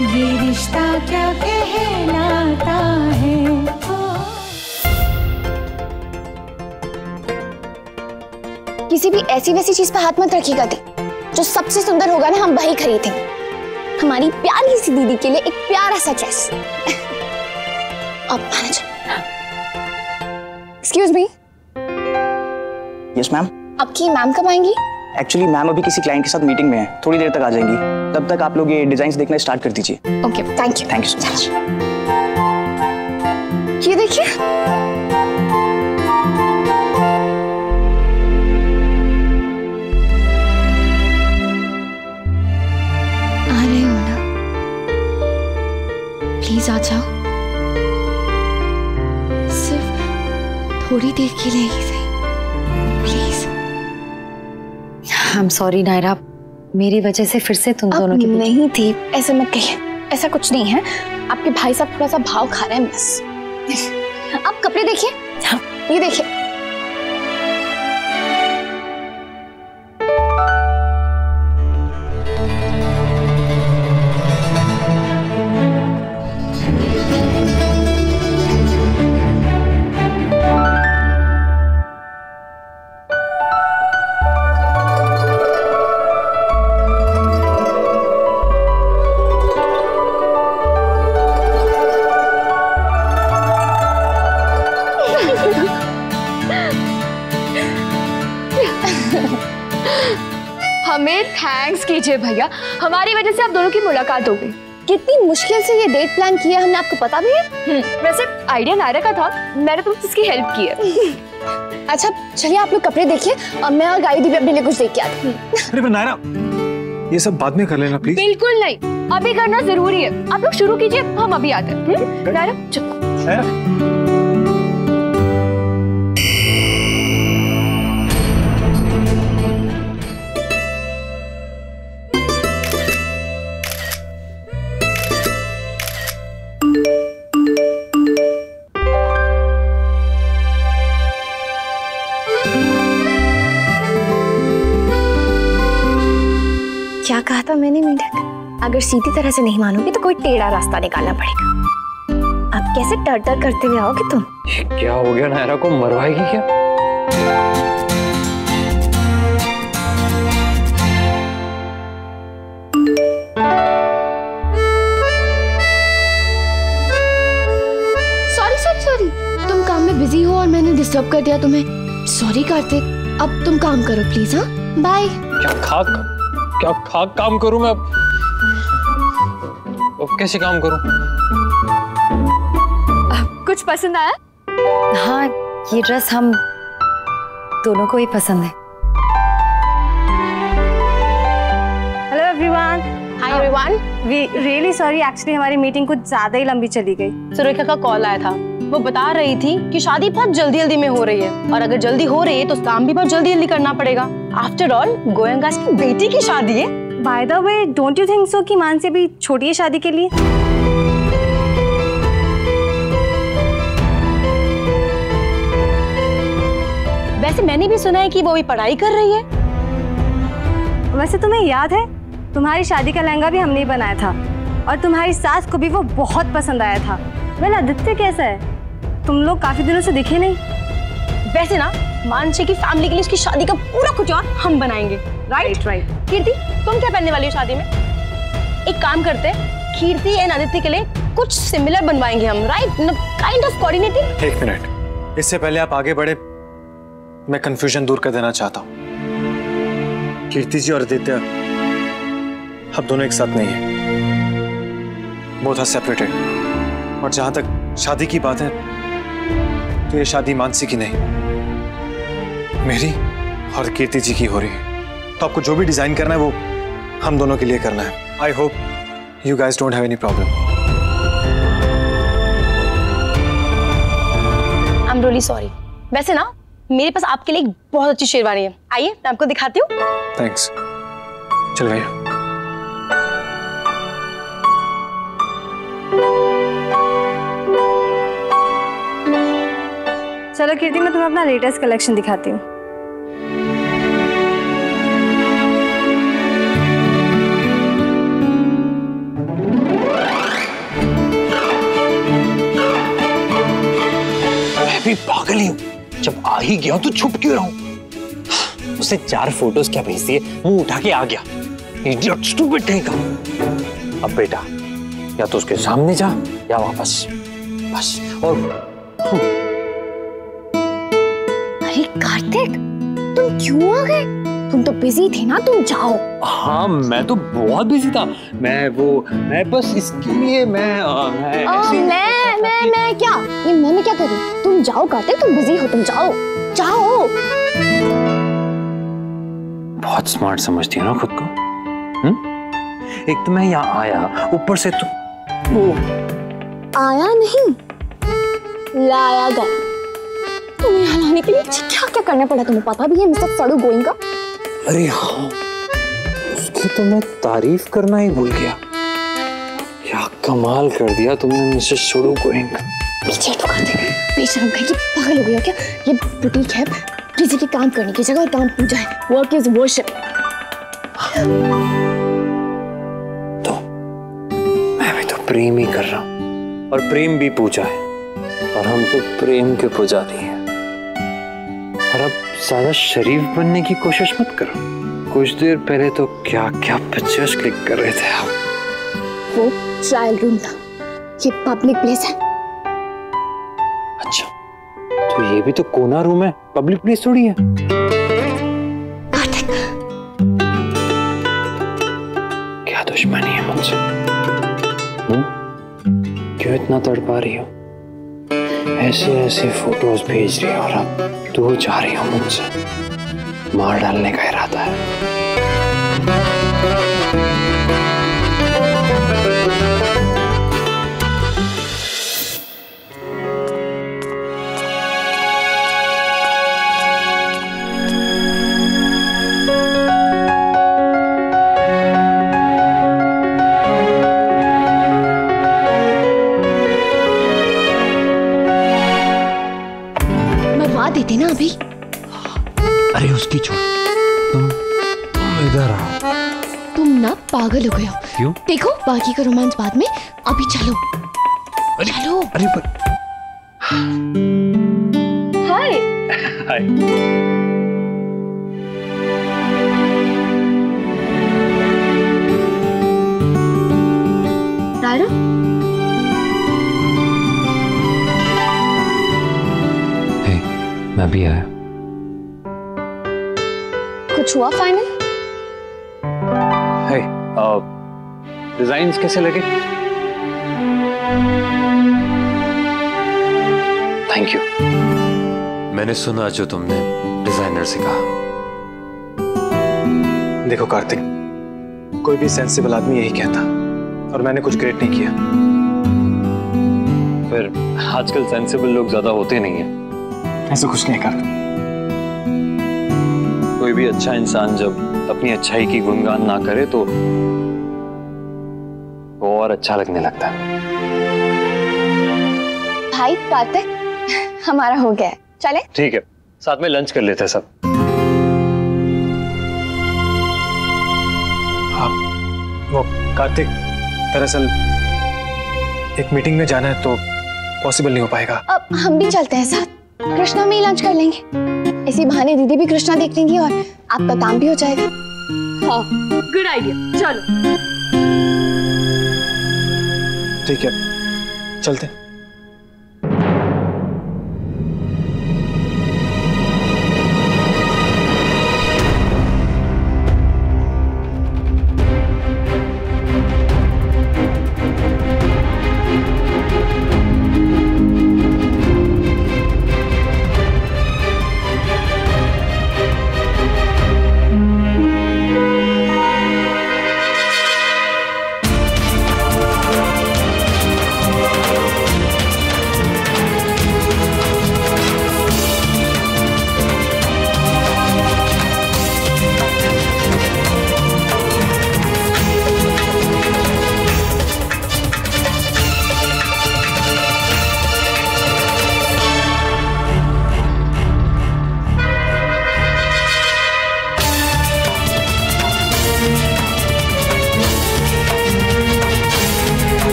ये रिश्ता क्या कहलाता है? किसी भी ऐसी वैसी चीज़ पे हाथ मत रखिएगा दी जो सबसे सुंदर होगा ना हम वही खरीदेंगे हमारी प्यारी सी दीदी के लिए एक प्यारा सा ड्रेस अब manager excuse me yes ma'am आपकी मैम कब आएँगी? एक्चुअली मैम अभी किसी क्लाइंट के साथ मीटिंग में है। थोड़ी देर तक आ जाएँगी। तब तक आप लोग ये डिज़ाइन देखना स्टार्ट कर दीजिए। Okay thank you thank you so much ये देखिए। आ रहे हो ना? प्लीज़ आ जाओ। सिर्फ़ थोड़ी देर के लिए आई एम सॉरी नायरा। मेरी वजह से फिर से तुम दोनों की नहीं थी ऐसे मत कहिए। ऐसा कुछ नहीं है। आपके भाई साहब थोड़ा सा भाव खा रहे हैं बस। आप कपड़े देखिए। हाँ, ये देखिए। हमें थैंक्स कीजिए भैया। हमारी वजह से आप दोनों की मुलाकात हो गई। कितनी मुश्किल से ये डेट प्लान किया हमने आपको पता भी है? हम्म, वैसे आइडिया नायरा का था मैंने तुमसे इसकी हेल्प की है। अच्छा चलिए आप लोग कपड़े देखिए और मैं और गाड़ी भी अपने लिए कुछ देख के आती हूँ। अरे पर नायरा ये सब बाद में कर लेना प्लीज़ बिल्कुल नहीं अभी करना ज़रूरी है। आप लोग शुरू कीजिए हम अभी आते हैं। हम्म? नायरा चलो। क्या कहा था मैंने मेंढक अगर सीधी तरह से नहीं मानोगे तो कोई टेढ़ा रास्ता निकालना पड़ेगा। आप कैसे टर टर करते हुए आओगे तुम? ये क्या हो गया नायरा को मरवाएगी क्या? सॉरी सॉरी सॉरी तुम काम में बिज़ी हो और मैंने डिस्टर्ब कर दिया तुम्हें। सॉरी कार्तिक अब तुम काम करो प्लीज़ हाँ? बाय क्या खाक? क्या खाक काम करूँ मैं अब? अब कैसे काम करूँ? कुछ पसंद आया? हाँ ये ड्रेस हम दोनों को ही पसंद है। Hello everyone hi everyone we really sorry actually हमारी मीटिंग कुछ ज़्यादा ही लंबी चली गई। सुरेखा का कॉल आया था। वो बता रही थी कि शादी बहुत जल्दी जल्दी में हो रही है। और अगर जल्दी हो रही है तो काम भी बहुत जल्दी जल्दी करना पड़ेगा। आफ्टर ऑल गोयंगास की बेटी की शादी है। By the way don't you think so कि मानसी अभी छोटी है शादी के लिए? वैसे मैंने भी सुना है कि वो भी पढ़ाई कर रही है। वैसे तुम्हें याद है तुम्हारी शादी का लहंगा भी हमने ही बनाया था। और तुम्हारी सास को भी वो बहुत पसंद आया था। वेल आदित्य कैसा है? तुम लोग काफ़ी दिनों से दिखे नहीं। वैसे ना मानसी की फैमिली के लिए उसकी शादी का पूरा कुछ और हम बनाएँगे राइट राइट कीर्ति तुम क्या पहनने वाली हो शादी में? एक काम करते हैं कीर्ति एंड आदित्य के लिए कुछ सिमिलर बनवाएँगे हम राइट काइंड ऑफ़ कोऑर्डिनेटिंग एक मिनट। इससे पहले आप आगे बढ़े मैं कंफ्यूजन दूर कर देना चाहता हूँ। कीर्ति जी और आदित्य अब दोनों एक साथ नहीं है। बोथ आर सेपरेटेड और जहाँ तक शादी की बात है तो ये शादी मानसी की नहीं। मेरी और कीर्ति जी की हो रही है। तो आपको जो भी डिज़ाइन करना है वो हम दोनों के लिए करना है। I hope you guys don't have any problem I am really sorry वैसे ना मेरे पास आपके लिए एक बहुत अच्छी शेरवानी है। आइए मैं आपको दिखाती हूँ। थैंक्स चल गए चलो कीर्ति, मैं तुम्हें अपना लेटेस्ट कलेक्शन दिखाती हूँ। पागल ही जब आ ही गया तो छुप क्यों रहा हूँ? उसे चार फ़ोटोज़ क्या भेज दिए? मुँह उठा के आ गया। इडियट स्टूपिड नहीं अब बेटा, या तो उसके सामने जा, या वापस। बस, और क्यों आ गए तुम तो बिज़ी थे ना तुम जाओ। हाँ मैं तो बहुत बिज़ी था। मैं वो मैं बस इसके लिए मैं, आ, मैं आ, ऐसे- मैं मैं मैं क्या? ये मैं मैं क्या करूँ? तुम जाओ कार्तिक तुम बिज़ी हो तुम जाओ। जाओ। बहुत स्मार्ट समझती है ना खुद को। हम्म? एक तो मैं यहाँ आया ऊपर से तो वो आया नहीं। लाया गया। तुम्हें हलाने के लिए क्या क्या करना पड़ा तुम्हें पता भी है मिस्टर सड़ू गोइंग का अरे हाँ उसकी तो मैं तारीफ़ करना ही भूल गया। क्या कमाल कर दिया तुमने मिसेस सुडू गोइंग पीछे तो कार्तिक बेशरम कहीं कि पागल हो गया क्या? ये बुटीक है किसी के काम करने की जगह काम पूजा है वर्क इज़ वर्शिप तो मैं भी तो प्रेम ही कर रहा हूँ। और प्रेम भी पूजा है। और हम तो प्रेम के पुजारी हैं। और अब ज़्यादा शरीफ बनने की कोशिश मत करो। कुछ देर पहले तो क्या क्या पिक्चर्स क्लिक कर रहे थे आप? वो ट्रायल रूम था। ये पब्लिक प्लेस है। अच्छा तो ये भी तो कोना रूम है। पब्लिक प्लेस थोड़ी है। क्या दुश्मनी है मुझसे? हम्म? क्यों इतना तड़पा रही हो? ऐसे ऐसे फ़ोटोज़ भेज रही हो और अब दूर जा रही हो मुझसे। मार डालने का इरादा है। पागल हो हो क्यों? देखो बाकी का रोमांस बाद में। अभी चलो। अरे, चलो। अरे पर हाय। हाय। तारा हे मैं भी आया। कुछ हुआ फाइनल डिजाइन्स कैसे लगे? थैंक यू मैंने सुना जो तुमने डिज़ाइनर से कहा। देखो कार्तिक कोई भी सेंसिबल आदमी यही कहता और मैंने कुछ ग्रेट नहीं किया। फिर आजकल सेंसिबल लोग ज़्यादा होते नहीं है। ऐसा कुछ नहीं करता कोई भी अच्छा इंसान जब अपनी अच्छाई की गुणगान ना करे तो अच्छा लगने लगता है। भाई कार्तिक हमारा हो गया चले? ठीक है। साथ में लंच कर लेते हैं सब। वो कार्तिक दरअसल एक मीटिंग में जाना है तो पॉसिबल नहीं हो पाएगा। अब हम भी चलते हैं साथ। कृष्णा में ही लंच कर लेंगे। इसी बहाने दीदी भी कृष्णा देख लेंगी और आपका काम भी हो जाएगा। हाँ गुड आइडिया चलो। ठीक है चलते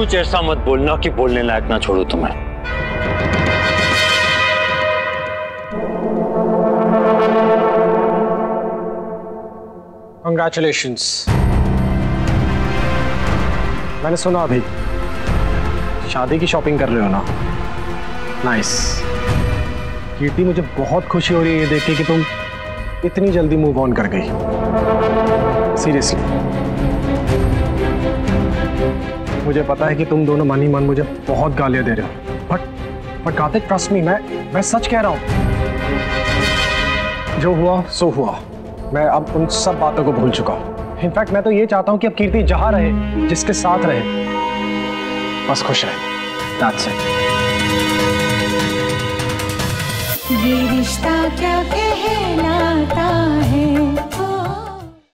कुछ ऐसा मत बोलना कि बोलने लायक ना छोड़ो तुम्हें। कंग्रेचुलेशन मैंने सुना अभी, शादी की शॉपिंग कर रहे हो ना? नाइस कीर्ति, मुझे बहुत खुशी हो रही है ये देख के कि तुम इतनी जल्दी मूव ऑन कर गई। सीरियसली मुझे पता है कि तुम दोनों मन ही मन मुझे बहुत गालियाँ दे रहे हो। But but Kartik trust me मैं मैं सच कह रहा हूँ। जो हुआ, सो हुआ। मैं अब उन सब बातों को भूल चुका हूँ। इनफैक्ट मैं तो ये चाहता हूँ कि अब कीर्ति जहाँ रहे, जिसके साथ रहे। बस खुश रहे। That's it. ये रिश्ता क्या कहलाता